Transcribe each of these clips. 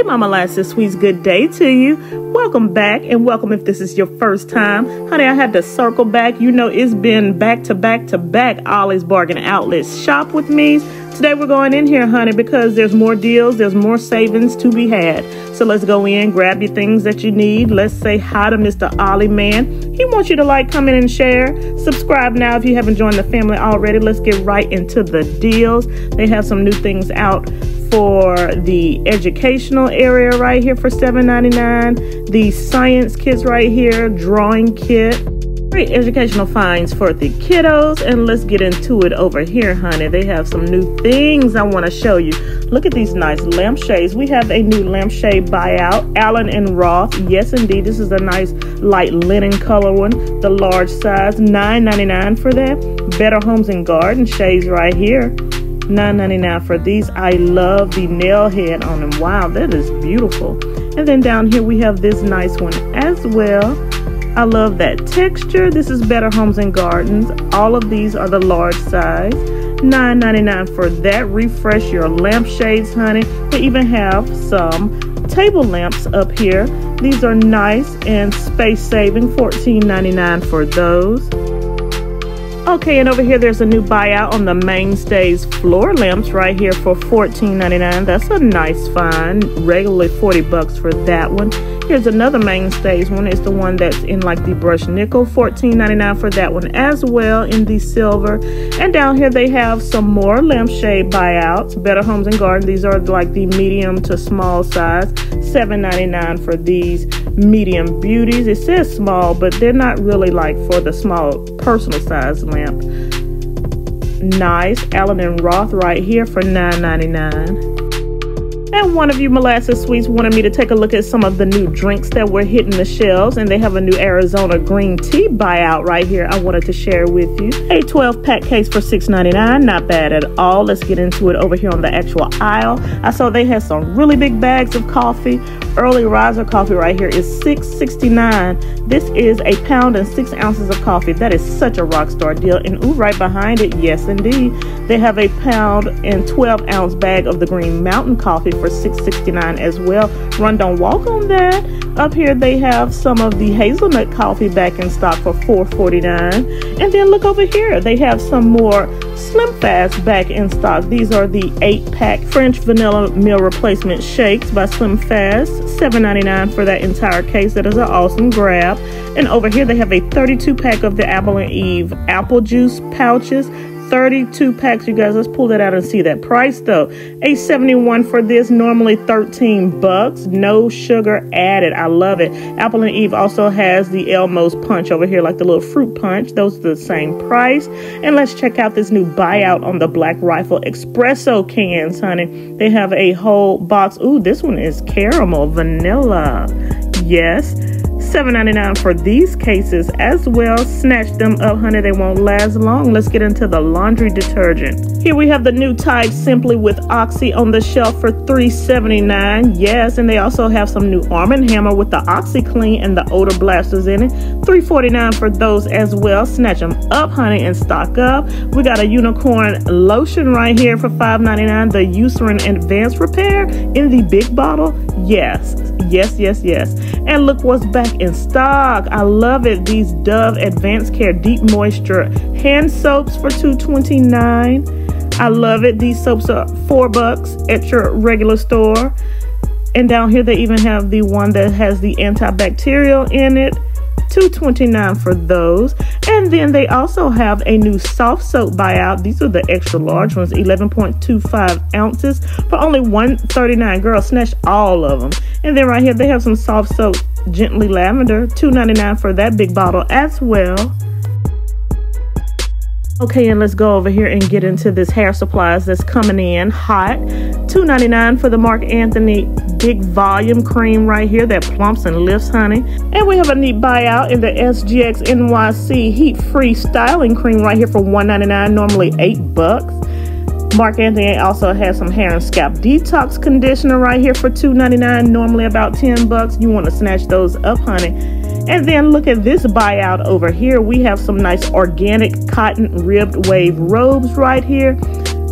Hey, Mama Lassie Sweets, good day to you. Welcome back, and welcome if this is your first time. Honey, I had to circle back. You know, it's been back to back to back Ollie's Bargain Outlets shop with me. Today we're going in here, honey, because there's more deals, there's more savings to be had. So let's go in, grab your things that you need. Let's say hi to Mr. Ollie Man. He wants you to like, comment, and share. Subscribe now if you haven't joined the family already. Let's get right into the deals. They have some new things out for the educational area right here for $7.99. The science kits right here, drawing kit. Great educational finds for the kiddos. And let's get into it over here, honey. They have some new things I want to show you. Look at these nice lampshades. We have a new lampshade buyout, Allen and Roth. Yes, indeed. This is a nice light linen color one. The large size, $9.99 for that. Better Homes and Garden shades right here. $9.99 for these. I love the nail head on them. Wow, that is beautiful. And then down here we have this nice one as well. I love that texture. This is Better Homes and Gardens. All of these are the large size. $9.99 for that. Refresh your lampshades, honey. They even have some table lamps up here. These are nice and space saving. $14.99 for those. Okay, and over here there's a new buyout on the Mainstays floor lamps right here for $14.99. That's a nice find. Regularly 40 bucks for that one. Here's another Mainstays one. It's the one that's in like the brushed nickel. $14.99 for that one as well in the silver. And down here they have some more lampshade buyouts. Better Homes and Garden. These are like the medium to small size. $7.99 for these medium beauties. It says small, but they're not really like for the small personal size lamp. Nice. Allen and Roth right here for $9.99. And one of you molasses sweets wanted me to take a look at some of the new drinks that were hitting the shelves. And they have a new Arizona green tea buyout right here I wanted to share with you. A 12 pack case for $6.99. Not bad at all. Let's get into it over here on the actual aisle. I saw they had some really big bags of coffee. Early riser coffee right here is $6.69. This is a pound and six ounces of coffee. That is such a rock star deal. And ooh, right behind it, yes indeed, they have a pound and 12 ounce bag of the Green Mountain coffee for $6.69 as well. Run, don't walk on that. Up here they have some of the hazelnut coffee back in stock for $4.49. And then look over here, they have some more Slim Fast back in stock. These are the 8 pack French vanilla meal replacement shakes by Slim Fast. $7.99 for that entire case. That is an awesome grab. And over here they have a 32 pack of the Apple and Eve apple juice pouches. 32 packs, you guys. Let's pull that out and see that price though. A 71 for this, normally 13 bucks. No sugar added. I love it. Apple and Eve also has the Elmo's punch over here, like the little fruit punch. Those are the same price. And let's check out this new buyout on the Black Rifle espresso cans, honey. They have a whole box. Ooh, this one is caramel vanilla. Yes. $7.99 for these cases as well. Snatch them up, honey. They won't last long. Let's get into the laundry detergent. Here we have the new Tide Simply with Oxy on the shelf for $3.79. Yes, and they also have some new Arm & Hammer with the OxiClean and the odor blasters in it. $3.49 for those as well. Snatch them up, honey, and stock up. We got a unicorn lotion right here for $5.99. The Eucerin Advanced Repair in the big bottle. Yes, yes, yes, yes. And look what's back in stock. I love it. These Dove Advanced Care Deep Moisture hand soaps for $2.29. I love it. These soaps are four bucks at your regular store. And down here they even have the one that has the antibacterial in it. 229 for those. And then they also have a new soft soap buyout. These are the extra large ones 11.25 ounces for only 139 girl snatch all of them and then right here they have some soft soap Gently Lavender, $2.99 for that big bottle as well. Okay, and let's go over here and get into this hair supplies that's coming in hot. $2.99 for the Marc Anthony Big Volume Cream right here that plumps and lifts, honey. And we have a neat buyout in the SGX NYC Heat Free Styling Cream right here for $1.99, normally 8 bucks. Marc Anthony also has some hair and scalp detox conditioner right here for $2.99, normally about 10 bucks. You want to snatch those up, honey. And then look at this buyout over here. We have some nice organic cotton ribbed wave robes right here.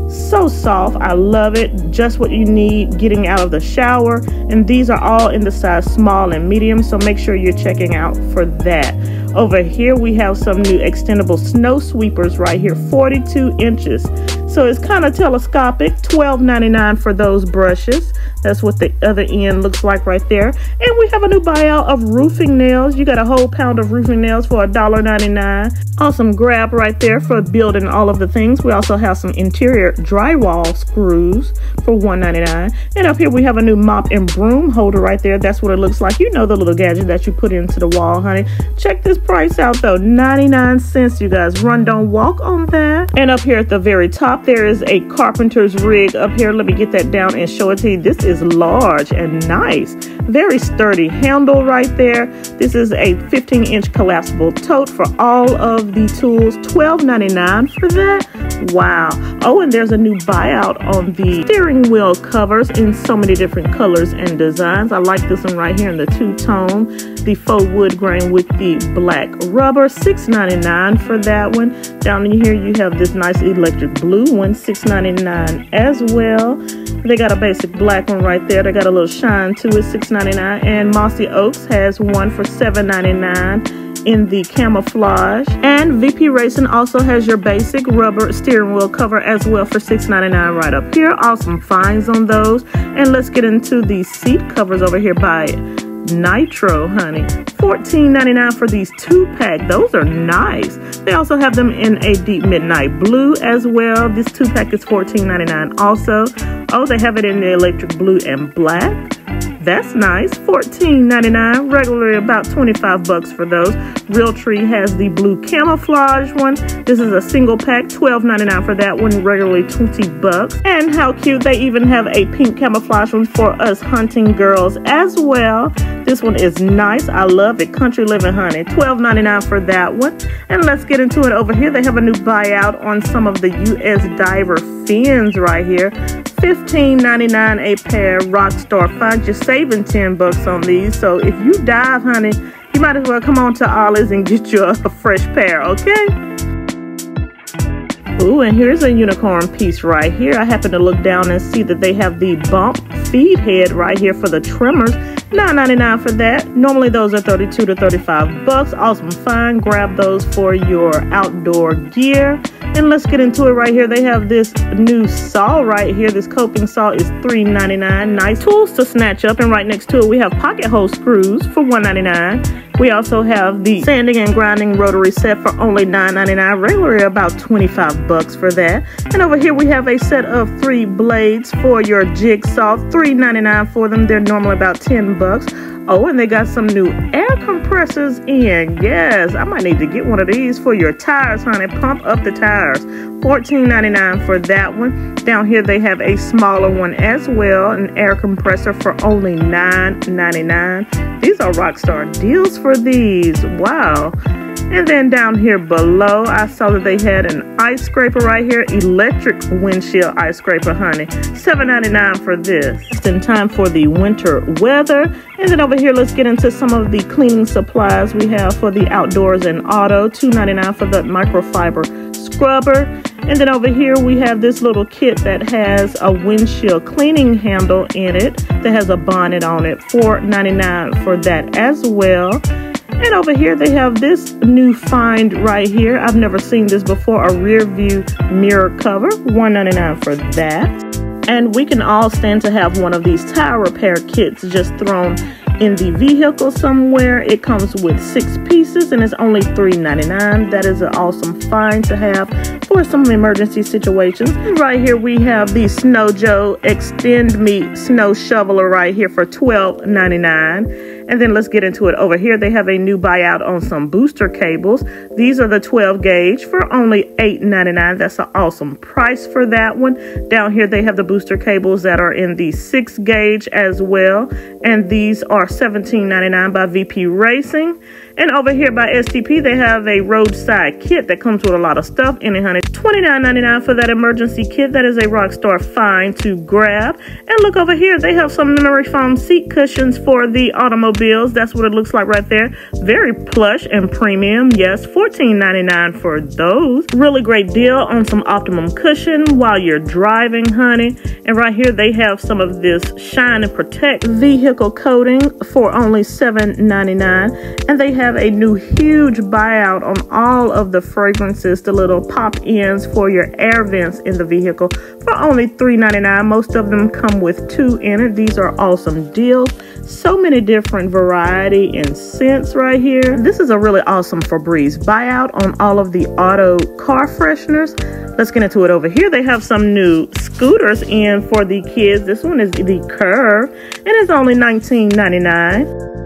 So soft. I love it. Just what you need getting out of the shower. And these are all in the size small and medium. So make sure you're checking out for that. Over here, we have some new extendable snow sweepers right here, 42 inches. So it's kind of telescopic, $12.99 for those brushes. That's what the other end looks like right there. And we have a new buyout of roofing nails. You got a whole pound of roofing nails for $1.99. Awesome grab right there for building all of the things. We also have some interior drywall screws for $1.99. And up here we have a new mop and broom holder right there. That's what it looks like. You know the little gadget that you put into the wall, honey. Check this price out though, 99 cents, you guys. Run, don't walk on that. And up here at the very top, there is a carpenter's rig up here. Let me get that down and show it to you. This is large and nice. Very sturdy handle right there. This is a 15 inch collapsible tote for all of the tools. $12.99 for that. Wow. Oh, and there's a new buyout on the steering wheel covers in so many different colors and designs. I like this one right here in the two-tone, the faux wood grain with the black rubber. $6.99 for that one. Down in here you have this nice electric blue one, $6.99 as well. They got a basic black one right there. They got a little shine to it, $6.99. And Mossy Oaks has one for $7.99 in the camouflage. And VP Racing also has your basic rubber steering wheel cover as well for $6.99 right up here. Awesome finds on those. And let's get into the seat covers over here by Nitro, honey. $14.99 for these two pack. Those are nice. They also have them in a deep midnight blue as well. This two pack is $14.99 also. Oh, they have it in the electric blue and black. That's nice. $14.99. Regularly about 25 bucks for those. Realtree has the blue camouflage one. This is a single pack, $12.99 for that one. Regularly 20 bucks. And how cute. They even have a pink camouflage one for us hunting girls as well. This one is nice. I love it. Country Living Honey. $12.99 for that one. And let's get into it over here. They have a new buyout on some of the US Diver fins right here. $15.99 a pair. Rockstar Find You're saving 10 bucks on these. So if you dive, honey, you might as well come on to Ollie's and get you a, a fresh pair, okay? Ooh, and here's a unicorn piece right here. I happen to look down and see that they have the bump feed head right here for the trimmers. $9.99 for that. Normally those are 32 to 35 bucks. Awesome find. Grab those for your outdoor gear. And let's get into it right here. They have this new saw right here. This coping saw is $3.99. Nice tools to snatch up. And right next to it, we have pocket hole screws for $1.99. We also have the sanding and grinding rotary set for only $9.99. Regularly about 25 bucks for that. And over here we have a set of three blades for your jigsaw. $3.99 for them. They're normally about 10 bucks. Oh, and they got some new air compressors in. Yes, I might need to get one of these for your tires, honey. Pump up the tires. $14.99 for that one. Down here they have a smaller one as well, an air compressor for only $9.99. These are Rockstar deals for these. Wow. And then down here below, I saw that they had an ice scraper right here, electric windshield ice scraper, honey. $7.99 for this. Just in time for the winter weather. And then over here, let's get into some of the cleaning supplies we have for the outdoors and auto. $2.99 for the microfiber scrubber. And then over here, we have this little kit that has a windshield cleaning handle in it that has a bonnet on it. $4.99 for that as well. And over here they have this new find right here. I've never seen this before, a rear view mirror cover, $1.99 for that. And we can all stand to have one of these tire repair kits just thrown in the vehicle somewhere. It comes with six pieces and it's only $3.99. That is an awesome find to have for some emergency situations. Right here we have the Snow Joe Extend Me Snow Shoveler right here for $12.99. And then let's get into it. Over here, they have a new buyout on some booster cables. These are the 12 gauge for only $8.99. That's an awesome price for that one. Down here, they have the booster cables that are in the 6 gauge as well. And these are $17.99 by VP Racing. And over here by STP, they have a roadside kit that comes with a lot of stuff in it, honey. $29.99 for that emergency kit. That is a Rockstar find to grab. And look over here, they have some memory foam seat cushions for the automobiles. That's what it looks like right there. Very plush and premium. Yes, $14.99 for those. Really great deal on some Optimum cushion while you're driving, honey. And right here, they have some of this Shine and Protect vehicle coating for only $7.99. And they have a new huge buyout on all of the fragrances, the little pop-ins for your air vents in the vehicle for only $3.99. Most of them come with two in it. These are awesome deals. So many different variety and scents right here. This is a really awesome Febreze buyout on all of the auto car fresheners. Let's get into it over here. They have some new scooters in for the kids. This one is the Curve and it's only $19.99.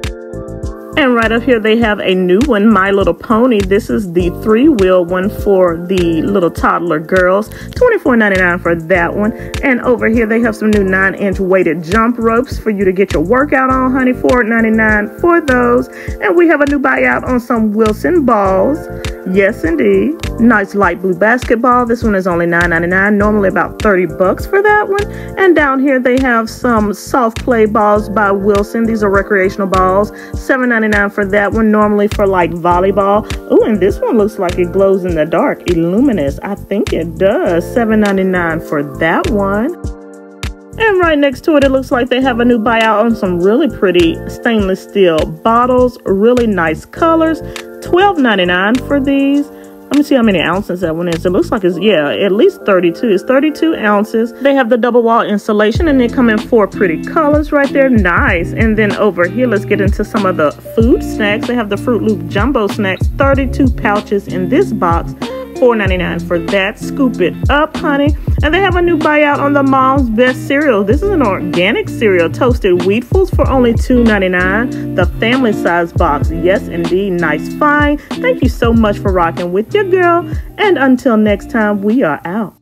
And right up here, they have a new one, My Little Pony. This is the three-wheel one for the little toddler girls. $24.99 for that one. And over here, they have some new 9-inch weighted jump ropes for you to get your workout on, honey. $4.99 for those. And we have a new buyout on some Wilson balls. Yes, indeed. Nice light blue basketball. This one is only $9.99. Normally about 30 bucks for that one. And down here, they have some soft play balls by Wilson. These are recreational balls. $7.99 for that one, normally for like volleyball. Oh, and this one looks like it glows in the dark. Illuminous. I think it does. $7.99 for that one. And right next to it, it looks like they have a new buyout on some really pretty stainless steel bottles. Really nice colors. $12.99 for these. Let me see how many ounces that one is. It looks like it's, yeah, at least 32. It's 32 ounces. They have the double wall insulation and they come in four pretty colors right there. Nice. And then over here, let's get into some of the food snacks. They have the Froot Loop Jumbo Snacks, 32 pouches in this box. $4.99 for that. Scoop it up, honey. And they have a new buyout on the Mom's Best cereal. This is an organic cereal, toasted wheatfuls for only $2.99. The family size box. Yes, indeed. Nice find. Thank you so much for rocking with your girl. And until next time, we are out.